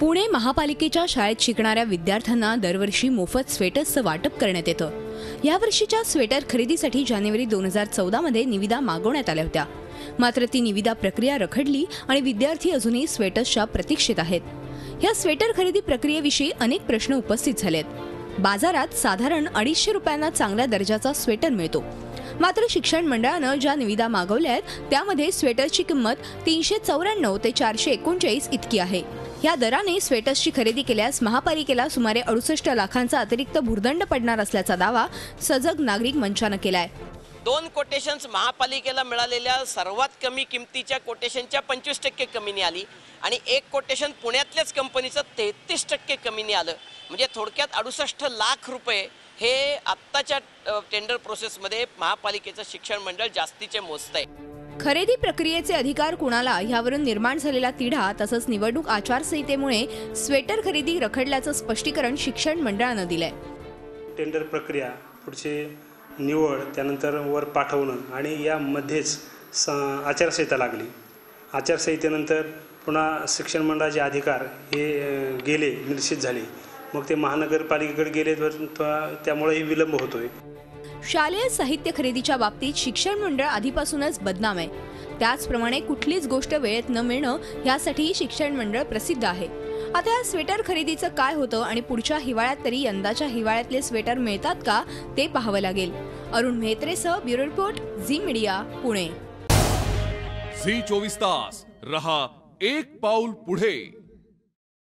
पुणे महापालिकेच्या शाळेत शिकणाऱ्या विद्यार्थ्यांना दरवर्षी मोफत स्वेटर्सचं वाटप करण्यात येतं. यावर्षीच्या स्वेटर खरेदीसाठी जानेवारी दोन हजार चौदामध्ये निविदा मागवण्यात आल्या होत्या. मात्र ती निविदा प्रक्रिया रखडली आणि विद्यार्थी अजूनही स्वेटर्सच्या प्रतीक्षेत आहेत. या स्वेटर खरेदी प्रक्रियेविषयी अनेक प्रश्न उपस्थित झालेत. बाजारात साधारण अडीचशे रुपयांना चांगल्या दर्जाचा स्वेटर मिळतो. मात्र शिक्षण मंडळानं ज्या निविदा मागवल्या आहेत त्यामध्ये स्वेटरची किंमत तीनशे चौऱ्याण्णव ते चारशे एकोणचाळीस इतकी आहे. या दराने स्वेटर्सची खरेदी केल्यास महापालिकेला सुमारे अडुसष्ट लाखांचा अतिरिक्त भुर्दंड पडणार असल्याचा दावा सजग नागरिक मंचानं केलाय. दोन कोटेशन्स महापालिकेला मिळालेल्या सर्वात कमी किमतीच्या कोटेशनच्या पंचवीस टक्के कमीने आली आणि एक कोटेशन पुण्यातल्याच कंपनीचं तेहतीस टक्के कमीने आलं. म्हणजे थोडक्यात अडुसष्ट लाख रुपये हे आत्ताच्या टेंडर प्रोसेसमध्ये महापालिकेचं शिक्षण मंडळ जास्तीचे मोजत आहे खरेदी प्रक्रियेचे अधिकार कुणाला? यावरून निर्माण झालेला तिढा तसंच निवडणूक आचारसंहितेमुळे स्वेटर खरेदी रखडल्याचं स्पष्टीकरण शिक्षण मंडळानं दिलंय. टेंडर प्रक्रिया पुढचे निवड त्यानंतर वर पाठवणं आणि यामध्येच स आचारसंहिता लागली. आचारसंहितेनंतर पुन्हा शिक्षण मंडळाचे अधिकार हे गेले निश्चित झाले. मग ते महानगरपालिकेकडे गेले तर त्या- त्यामुळेही विलंब होतोय. शालेय साहित्य खरेदीच्या बाबतीत शिक्षण मंडळ आधीपासूनच बदनाम आहे. त्याचप्रमाणे कुठलीच गोष्ट वेळेत न मिळणं यासाठीही शिक्षण मंडळ प्रसिद्ध आहे. आता या स्वेटर खरेदीचं काय होतं आणि पुढच्या हिवाळ्यात तरी यंदाच्या हिवाळ्यातले स्वेटर मिळतात का ते पाहावं लागेल. Arun मेहत्रेसह bureau report Zee media Pune. Zee चोवीस तास. रहा एक पाऊल पुढे.